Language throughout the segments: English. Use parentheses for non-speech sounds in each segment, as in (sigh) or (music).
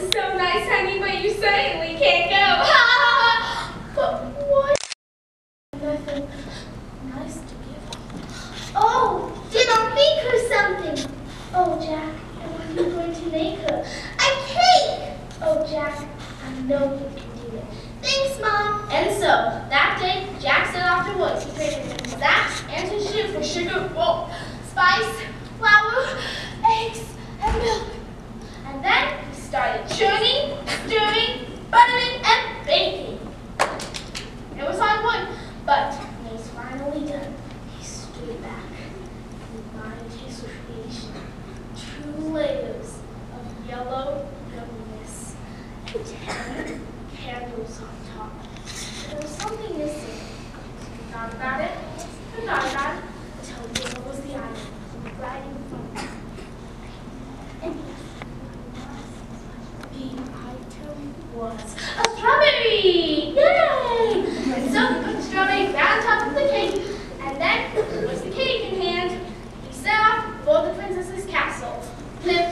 so nice, honey, but you certainly can't go. (laughs) but what? Nothing nice to give. Oh, did I make her something? Oh, Jack, and what are you going to make her? A cake! Oh, Jack, I know you can do it. Thanks, Mom. And so, that day, Jack set off to woods. He traded his axe and his shoe for sugar, wool, spice, flour, eggs, and milk. And then he started churning, stirring, buttering, and baking. It was hard work, but when it was finally done, he stood back and admired his creation. Two layers of yellow gumminess and ten candles on top. There was something missing. He thought about it, and thought about it, until he knew it was the item right in front of him. And the item was a strawberry! Yay! And so he put the strawberry right on top of the cake, and then, with the cake in hand, he set off for the princess's castle. Flip,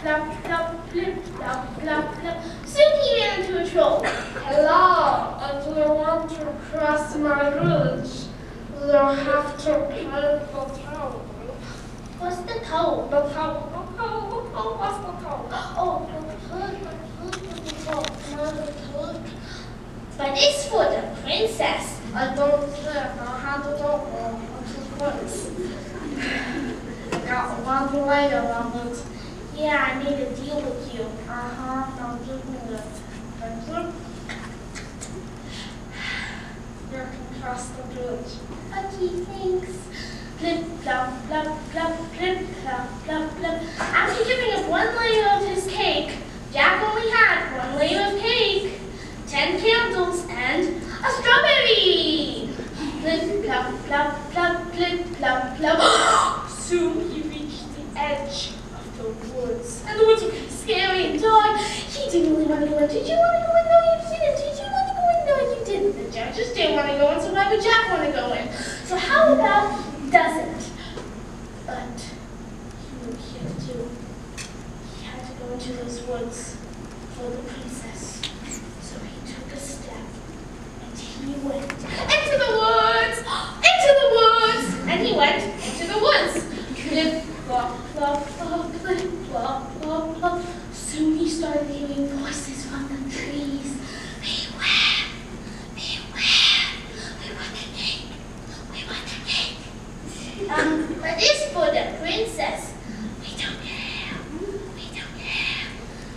flop, flop, flip, flop, flop, flop. Soon he ran into a troll. Hello, I do want to cross my bridge. You'll have to pay the toll. What's the toll? The toll, the toll, the toll, what's the toll? Oh, the toll, the toll, the toll, the. But it's for the princess. I don't care. I have to go to once. I got (laughs) one layer on it. Yeah, I made a deal with you. Uh-huh. Now give me the pencil. You can cross the bridge. Okay, thanks. Flip, flop, flop, flop, flip, flop, flop, flop. After giving up one layer of his cake, Jack only had one layer of cake, ten candles, and a strawberry. Flip, flop, flop, flop, flip, flop, flop. Soon he reached the edge of the woods. And the woods were scary and dark. He didn't really to go in. Did you want to go in? No, you didn't. Did you want to go in? No, you didn't. The judges didn't want to go in, so why would Jack want to go in? So how about doesn't? But he had to do. He had to go into those woods for the princess. So he took a step and he went into the woods, into the woods, and he went into the woods. Flip, flop, flop, flop, flip, flop, flop, flop. Soon he started hearing voices from the trees. Beware, beware, we want the cake, we want the cake. Um, but this for the princess. We don't care, we don't care.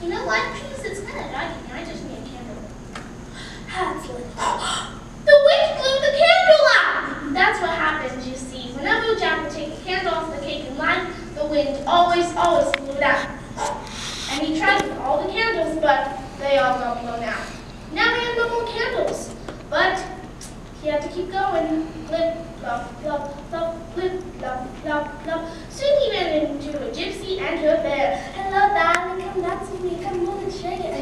You know what? Please, it's kind of dark in here. I just need a candle. That's lit. The witch blew the candle out! That's what happens, you Whenever Jack would take a candle off the cake in line, the wind always, always blew it out. And he tried with all the candles, but they all got blown out. Now he had no more candles. But he had to keep going. Flip, flop, flop, flop, flip, flop, flop, flop. Soon he ran into a gypsy and her bear. Hello, darling, come dance with me. Come move and shake it.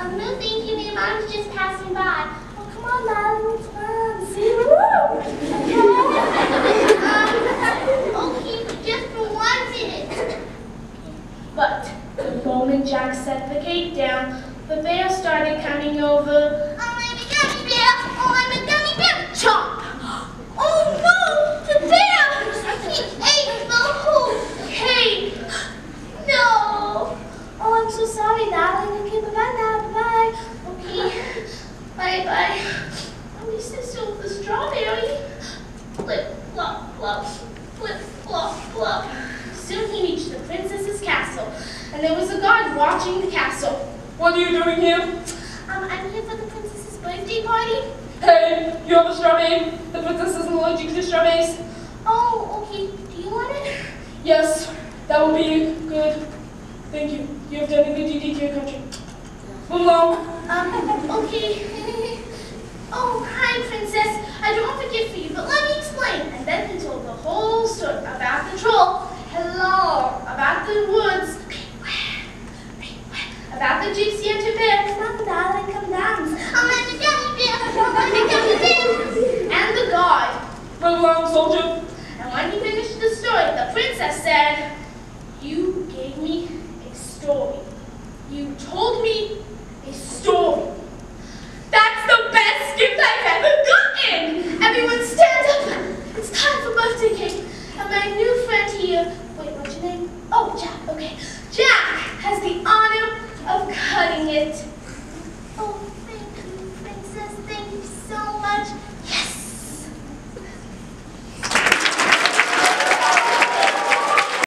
I'm no thank you, ma'am. I was just passing by. Oh, come on, darling. It's fun. See you. Um, okay, just for one minute. But the moment Jack set the cake down, the bear started coming over. Oh, I'm a gummy bear! Oh, I'm a gummy bear! Chomp! Oh no! The bear! He ate the whole cake! No! Oh, I'm so sorry, darling. Okay, bye-bye now. Bye-bye. Okay. Bye-bye. At least I still have the strawberry. Flip, flop, flop. Flip, flop, flop. Soon he reached the princess's castle, and there was a guard watching the castle. What are you doing here? Um, I'm here for the princess's birthday party. Hey, you have a strawberry? The princess isn't allergic to strawberries. Oh, okay. Do you want it? Yes, that will be good. Thank you. You have done a good deed to your country. Move along. Um, okay. (laughs) oh, hi, princess. I don't gift for you, but let me explain. And then he told the whole story about the troll. Hello, about the woods. About the gypsy and her bear. Come darling, come dance. I'm the gummy bear. I'm a gummy bear. And the along, soldier. And when he finished the story, the princess said, You gave me a story. You told me.